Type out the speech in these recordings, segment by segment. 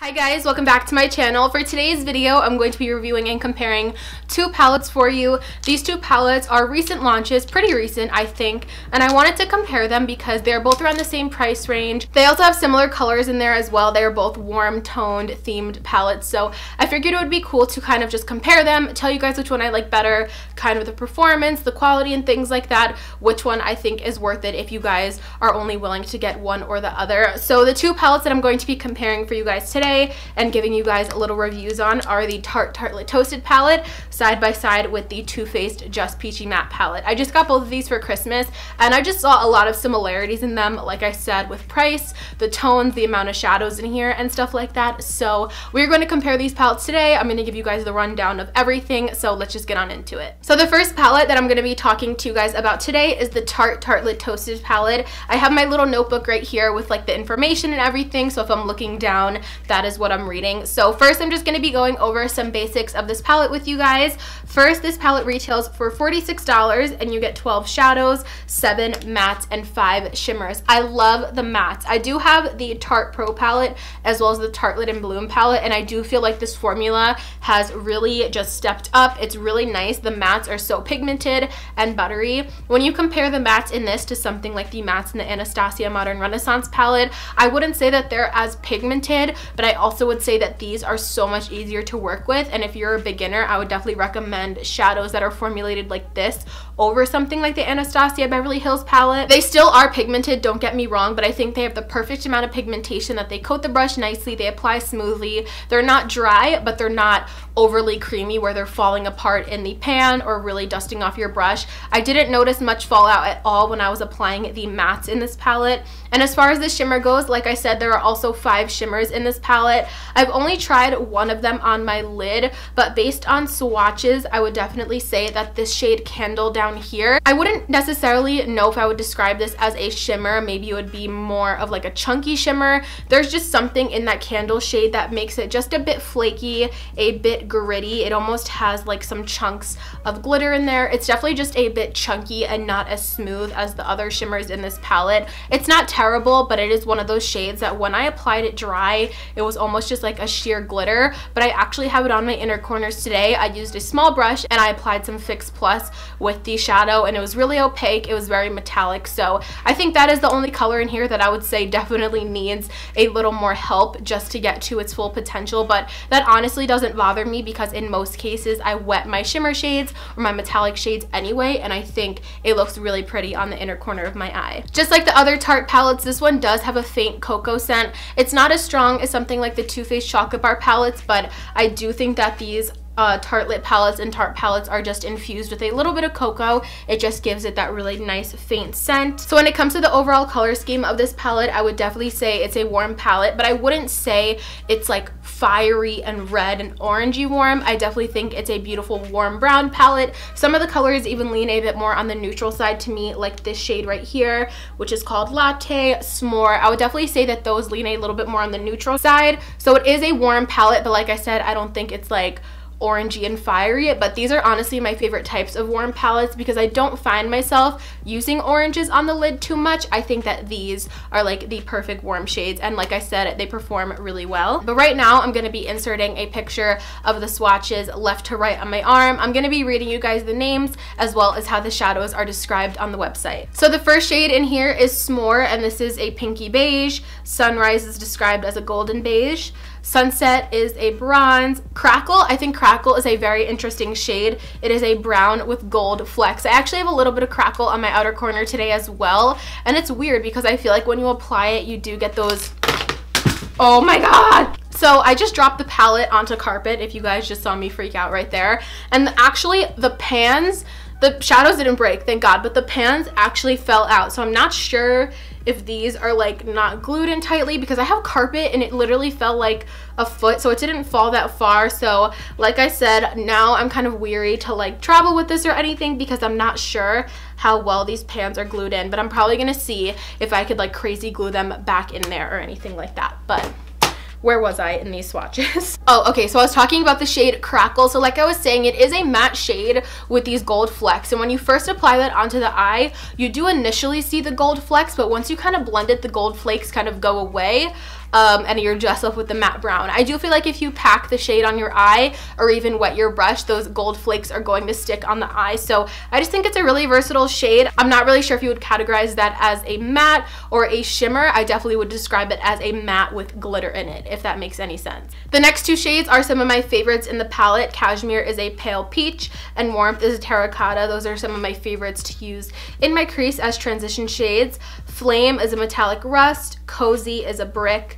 Hi guys, welcome back to my channel. For today's video, I'm going to be reviewing and comparing two palettes for you. These two palettes are recent launches, pretty recent I think, and I wanted to compare them because they're both around the same price range. They also have similar colors in there as well. They're both warm toned themed palettes, so I figured it would be cool to kind of just compare them, tell you guys which one I like better, kind of the performance, the quality and things like that, which one I think is worth it if you guys are only willing to get one or the other. So the two palettes that I'm going to be comparing for you guys today today and giving you guys a little reviews on are the Tarte Tartelette Toasted palette side by side with the Too Faced Just Peachy Matte palette. I just got both of these for Christmas and I just saw a lot of similarities in them, like I said, with price, the tones, the amount of shadows in here and stuff like that. So we're going to compare these palettes today. I'm going to give you guys the rundown of everything, so let's just get on into it. So the first palette that I'm going to be talking to you guys about today is the Tarte Tartelette Toasted palette. I have my little notebook right here with like the information and everything, so if I'm looking down, that that is what I'm reading. So first I'm just going to be going over some basics of this palette with you guys. First, this palette retails for $46 and you get 12 shadows, 7 mattes, and 5 shimmers. I love the mattes. I do have the Tarte Pro palette as well as the Tartelette and Bloom palette and I do feel like this formula has really just stepped up. It's really nice. The mattes are so pigmented and buttery. When you compare the mattes in this to something like the mattes in the Anastasia Modern Renaissance palette, I wouldn't say that they're as pigmented, but I also would say that these are so much easier to work with and if you're a beginner I would definitely recommend shadows that are formulated like this over something like the Anastasia Beverly Hills palette. They still are pigmented, don't get me wrong, but I think they have the perfect amount of pigmentation that they coat the brush nicely, they apply smoothly. They're not dry, but they're not overly creamy where they're falling apart in the pan or really dusting off your brush. I didn't notice much fallout at all when I was applying the mattes in this palette. And as far as the shimmer goes, like I said, there are also five shimmers in this palette. I've only tried one of them on my lid, but based on swatches, I would definitely say that this shade Candle down here, I wouldn't necessarily know if I would describe this as a shimmer. Maybe it would be more of like a chunky shimmer. There's just something in that candle shade that makes it just a bit flaky, a bit gritty. It almost has like some chunks of glitter in there. It's definitely just a bit chunky and not as smooth as the other shimmers in this palette. It's not terrible, but it is one of those shades that when I applied it dry, it was almost just like a sheer glitter, but I actually have it on my inner corners today. I used a small brush and I applied some Fix Plus with the shadow and it was really opaque. It was very metallic, so I think that is the only color in here that I would say definitely needs a little more help just to get to its full potential, but that honestly doesn't bother me because in most cases I wet my shimmer shades or my metallic shades anyway and I think it looks really pretty on the inner corner of my eye. Just like the other Tarte palettes, this one does have a faint cocoa scent. It's not as strong as something like the Too Faced Chocolate Bar palettes, but I do think that these uh, Tartelette palettes and Tarte palettes are just infused with a little bit of cocoa. It just gives it that really nice faint scent. So when it comes to the overall color scheme of this palette, I would definitely say it's a warm palette, but I wouldn't say it's like fiery and red and orangey warm. I definitely think it's a beautiful warm brown palette. Some of the colors even lean a bit more on the neutral side to me, like this shade right here, which is called Latte, S'more. I would definitely say that those lean a little bit more on the neutral side. So it is a warm palette, but like I said, I don't think it's like orangey and fiery but these are honestly my favorite types of warm palettes because I don't find myself using oranges on the lid too much. I think that these are like the perfect warm shades and like I said they perform really well. But right now I'm going to be inserting a picture of the swatches left to right on my arm. I'm going to be reading you guys the names as well as how the shadows are described on the website. So the first shade in here is S'more and this is a pinky beige. Sunrise is described as a golden beige Sunset is a bronze. Crackle, I think Crackle is a very interesting shade. It is a brown with gold flecks. I actually have a little bit of Crackle on my outer corner today as well. And it's weird because I feel like when you apply it, you do get those... Oh my god! So I just dropped the palette onto carpet if you guys just saw me freak out right there. And actually the pans, the shadows didn't break, thank God, but the pans actually fell out. So I'm not sure if these are like not glued in tightly because I have carpet and it literally fell like a foot so it didn't fall that far so like I said now I'm kind of weary to like travel with this or anything because I'm not sure how well these pans are glued in but I'm probably gonna see if I could like crazy glue them back in there or anything like that but where was I in these swatches? oh, okay, so I was talking about the shade Crackle. So like I was saying, it is a matte shade with these gold flecks. And when you first apply that onto the eye, you do initially see the gold flecks, but once you kind of blend it, the gold flakes kind of go away. Um, and you're just left with the matte brown. I do feel like if you pack the shade on your eye or even wet your brush, those gold flakes are going to stick on the eye. So I just think it's a really versatile shade. I'm not really sure if you would categorize that as a matte or a shimmer. I definitely would describe it as a matte with glitter in it, if that makes any sense. The next two shades are some of my favorites in the palette. Cashmere is a pale peach and Warmth is a terracotta. Those are some of my favorites to use in my crease as transition shades. Flame is a metallic rust. Cozy is a brick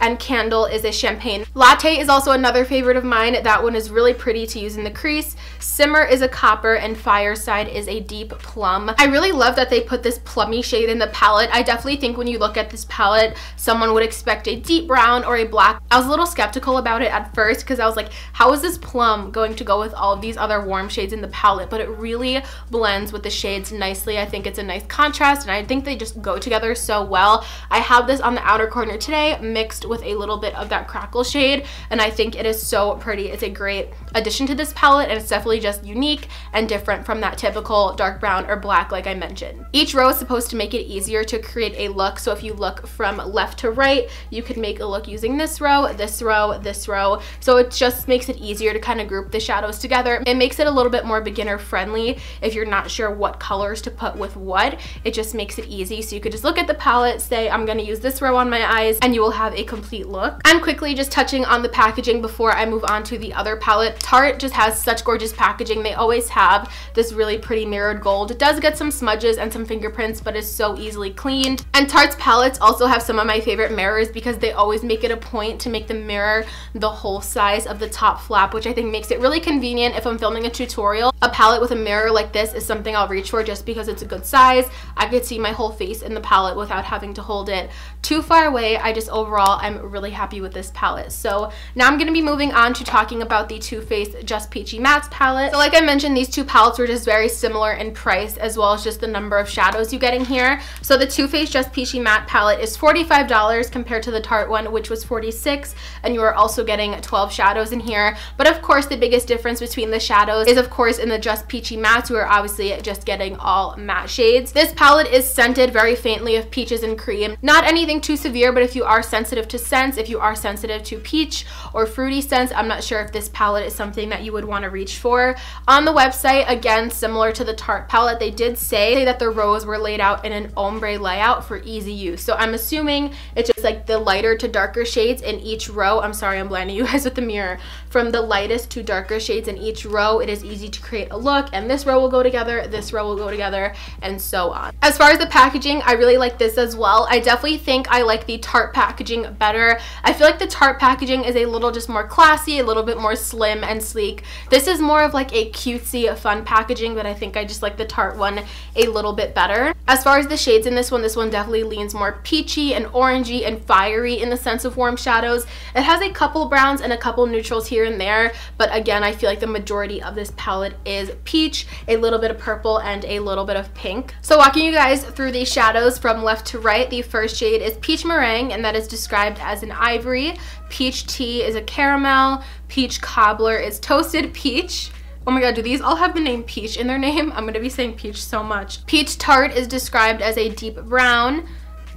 and Candle is a champagne. Latte is also another favorite of mine. That one is really pretty to use in the crease. Simmer is a copper and Fireside is a deep plum. I really love that they put this plummy shade in the palette. I definitely think when you look at this palette, someone would expect a deep brown or a black. I was a little skeptical about it at first because I was like, how is this plum going to go with all of these other warm shades in the palette? But it really blends with the shades nicely. I think it's a nice contrast and I think they just go together so well. I have this on the outer corner today mixed with a little bit of that crackle shade and I think it is so pretty. It's a great addition to this palette and it's definitely just unique and different from that typical dark brown or black like I mentioned. Each row is supposed to make it easier to create a look so if you look from left to right you could make a look using this row, this row, this row so it just makes it easier to kind of group the shadows together. It makes it a little bit more beginner friendly if you're not sure what colors to put with what. It just makes it easy so you could just look at the palette, say I'm going to use this row on my eyes and you will have a complete look. And quickly just touching on the packaging before I move on to the other palette. Tarte just has such gorgeous packaging. They always have this really pretty mirrored gold. It does get some smudges and some fingerprints, but it's so easily cleaned. And Tarte's palettes also have some of my favorite mirrors because they always make it a point to make the mirror the whole size of the top flap, which I think makes it really convenient if I'm filming a tutorial. A palette with a mirror like this is something I'll reach for just because it's a good size. I could see my whole face in the palette without having to hold it too far away. I just overall, I'm really happy with this palette. So now I'm going to be moving on to talking about the Too Faced Just Peachy Mattes palette. So like I mentioned, these two palettes were just very similar in price as well as just the number of shadows you get in here. So the Too Faced Just Peachy Matte palette is $45 compared to the Tarte one, which was 46, and you are also getting 12 shadows in here. But of course, the biggest difference between the shadows is of course in the Just Peachy Mattes, you are obviously just getting all matte shades. This palette is scented very faintly of peaches and cream. Not anything too severe, but if you are sensitive to scents, if you are sensitive to peach or fruity scents, I'm not sure if this palette is something that you would want to reach for. On the website, again, similar to the Tarte palette, they did say that the rows were laid out in an ombre layout for easy use. So I'm assuming it's just like the lighter to darker shades in each row. I'm sorry, I'm blinding you guys with the mirror. From the lightest to darker shades in each row, it is easy to create a look and this row will go together, this row will go together, and so on. As far as the packaging, I really like this as well. I definitely think I like the Tarte packaging better. I feel like the Tarte packaging is a little just more classy, a little bit more slim and sleek. This is more of like a cutesy, fun packaging, but I think I just like the Tarte one a little bit better. As far as the shades in this one, this one definitely leans more peachy and orangey and fiery in the sense of warm shadows. It has a couple browns and a couple neutrals here and there, but again, I feel like the majority of this palette is peach, a little bit of purple, and a little bit of pink. So walking you guys through these shadows from left to right, the first shade is Peach Meringue, and that is described as an ivory. Peach Tea is a caramel. Peach Cobbler is toasted peach. Oh my god, do these all have the name Peach in their name? I'm to be saying Peach so much. Peach Tart is described as a deep brown.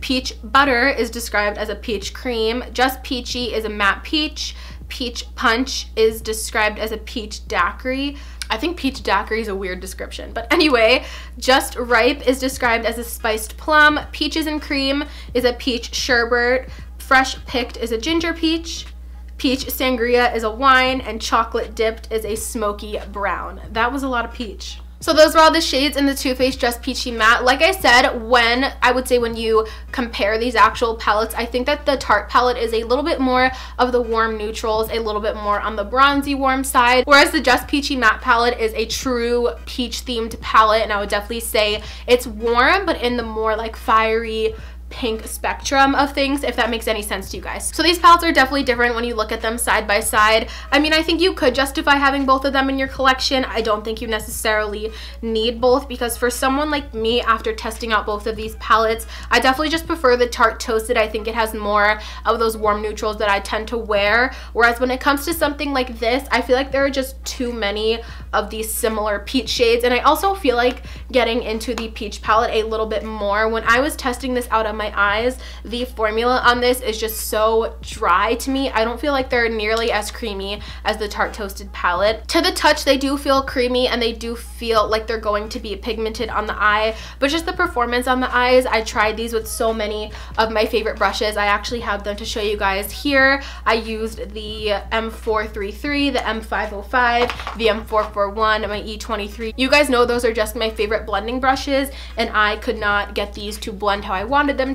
Peach Butter is described as a peach cream. Just Peachy is a matte peach. Peach Punch is described as a peach daiquiri. I think peach daiquiri is a weird description. But anyway, Just Ripe is described as a spiced plum. Peaches and Cream is a peach sherbet. Fresh Picked is a ginger peach. Peach Sangria is a wine. And Chocolate Dipped is a smoky brown. That was a lot of peach. So those were all the shades in the Too Faced Just Peachy Matte. Like I said, when, I would say when you compare these actual palettes, I think that the Tarte palette is a little bit more of the warm neutrals, a little bit more on the bronzy warm side, whereas the Just Peachy Matte palette is a true peach themed palette, and I would definitely say it's warm, but in the more like fiery, pink spectrum of things, if that makes any sense to you guys. So these palettes are definitely different when you look at them side by side. I mean, I think you could justify having both of them in your collection. I don't think you necessarily need both because for someone like me, after testing out both of these palettes, I definitely just prefer the Tarte Toasted. I think it has more of those warm neutrals that I tend to wear. Whereas when it comes to something like this, I feel like there are just too many of these similar peach shades. And I also feel like getting into the peach palette a little bit more. When I was testing this out on my my eyes. The formula on this is just so dry to me. I don't feel like they're nearly as creamy as the Tarte Toasted palette. To the touch, they do feel creamy and they do feel like they're going to be pigmented on the eye, but just the performance on the eyes, I tried these with so many of my favorite brushes. I actually have them to show you guys here. I used the M433, the M505, the M441, my E23. You guys know those are just my favorite blending brushes and I could not get these to blend how I wanted them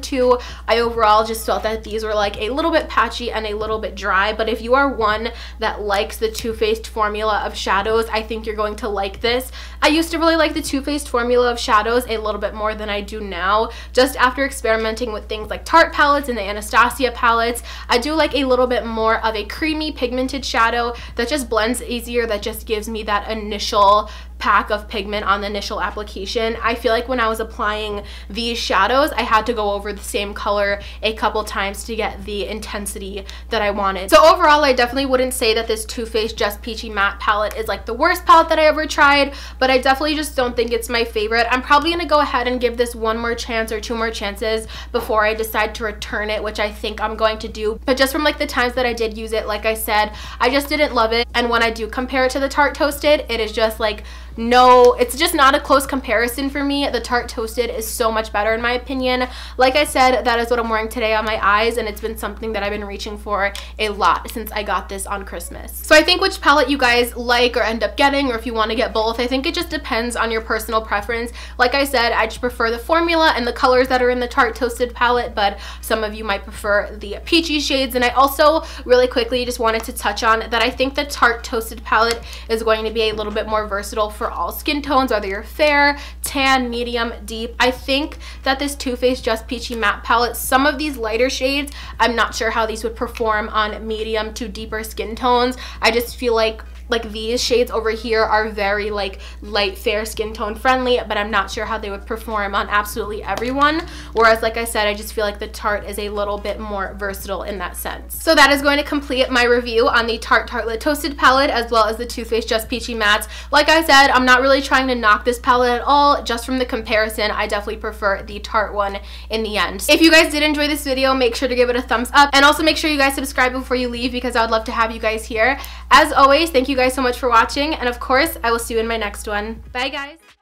I overall just felt that these were like a little bit patchy and a little bit dry, but if you are one that likes the Too Faced formula of shadows, I think you're going to like this. I used to really like the Too Faced formula of shadows a little bit more than I do now. Just after experimenting with things like Tarte palettes and the Anastasia palettes, I do like a little bit more of a creamy pigmented shadow that just blends easier, that just gives me that initial pack of pigment on the initial application. I feel like when I was applying these shadows, I had to go over the same color a couple times to get the intensity that I wanted. So overall, I definitely wouldn't say that this Too Faced Just Peachy Matte palette is like the worst palette that I ever tried, but I definitely just don't think it's my favorite. I'm probably going to go ahead and give this one more chance or two more chances before I decide to return it, which I think I'm going to do. But just from like the times that I did use it, like I said, I just didn't love it. And when I do compare it to the Tarte Toasted, it is just like no, it's just not a close comparison for me. The Tarte Toasted is so much better in my opinion. Like I said, that is what I'm wearing today on my eyes and it's been something that I've been reaching for a lot since I got this on Christmas. So I think which palette you guys like or end up getting or if you want to get both, I think it just depends on your personal preference. Like I said, I just prefer the formula and the colors that are in the Tarte Toasted palette, but some of you might prefer the peachy shades. And I also really quickly just wanted to touch on that I think the Tarte Toasted palette is going to be a little bit more versatile for for all skin tones, whether you're fair, tan, medium, deep. I think that this Too Faced Just Peachy Matte Palette, some of these lighter shades, I'm not sure how these would perform on medium to deeper skin tones. I just feel like like these shades over here are very like light fair skin tone friendly but I'm not sure how they would perform on absolutely everyone whereas like I said I just feel like the Tarte is a little bit more versatile in that sense. So that is going to complete my review on the Tarte Tartelette Toasted palette as well as the Too Faced Just Peachy Mattes. Like I said I'm not really trying to knock this palette at all just from the comparison I definitely prefer the Tarte one in the end. If you guys did enjoy this video make sure to give it a thumbs up and also make sure you guys subscribe before you leave because I would love to have you guys here. As always thank you guys so much for watching, and of course, I will see you in my next one. Bye, guys!